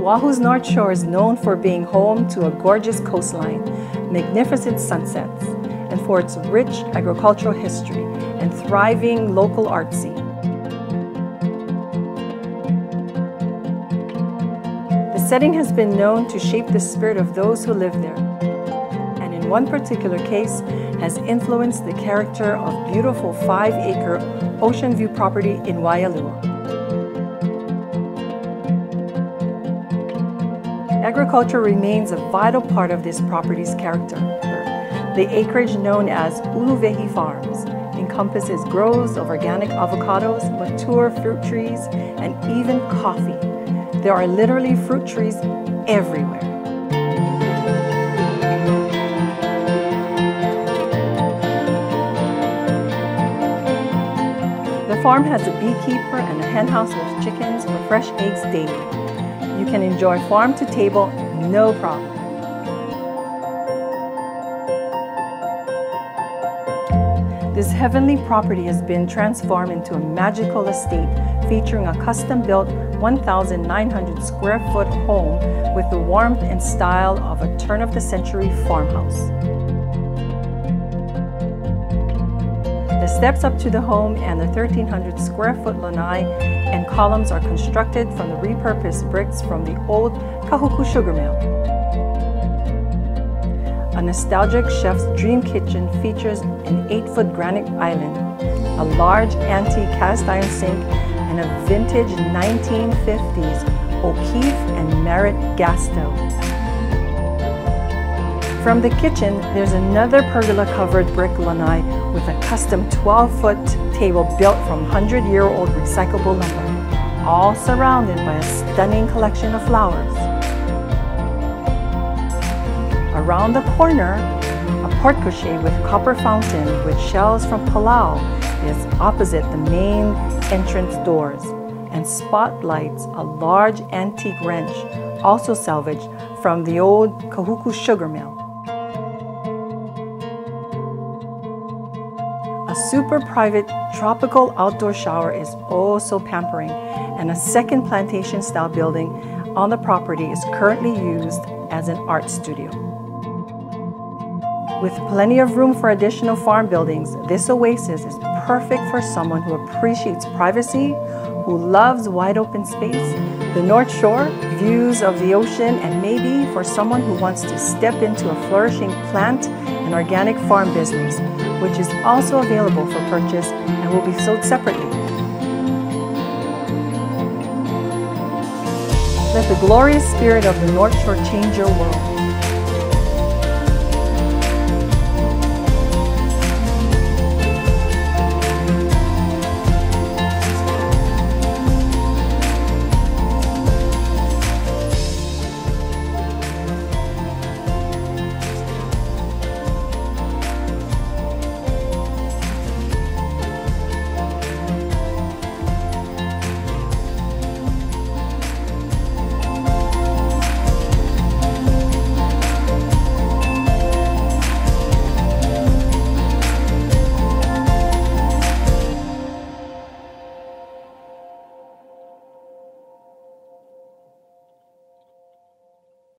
Oahu's North Shore is known for being home to a gorgeous coastline, magnificent sunsets, and for its rich agricultural history and thriving local art scene. The setting has been known to shape the spirit of those who live there, and in one particular case has influenced the character of beautiful five-acre ocean view property in Waialua. Agriculture remains a vital part of this property's character. The acreage known as Ulu Wehi Farms encompasses groves of organic avocados, mature fruit trees, and even coffee. There are literally fruit trees everywhere. The farm has a beekeeper and a henhouse with chickens for fresh eggs daily. You can enjoy farm to table, no problem. This heavenly property has been transformed into a magical estate featuring a custom-built 1,900 square foot home with the warmth and style of a turn-of-the-century farmhouse. The steps up to the home and the 1,300 square foot lanai and columns are constructed from the repurposed bricks from the old Kahuku sugar mill. A nostalgic chef's dream kitchen features an 8-foot granite island, a large antique cast iron sink, and a vintage 1950s O'Keefe and Merritt gas stove. From the kitchen, there's another pergola-covered brick lanai with a custom 12-foot table built from 100-year-old recyclable lumber, all surrounded by a stunning collection of flowers. Around the corner, a porte-cochere with copper fountain with shells from Palau is opposite the main entrance doors and spotlights a large antique wrench, also salvaged from the old Kahuku sugar mill. A super private tropical outdoor shower is oh so pampering, and a second plantation style building on the property is currently used as an art studio. With plenty of room for additional farm buildings, this oasis is perfect for someone who appreciates privacy, who loves wide open space, the North Shore, views of the ocean, and maybe for someone who wants to step into a flourishing plant and organic farm business which is also available for purchase and will be sold separately. Let the glorious spirit of the North Shore change your world.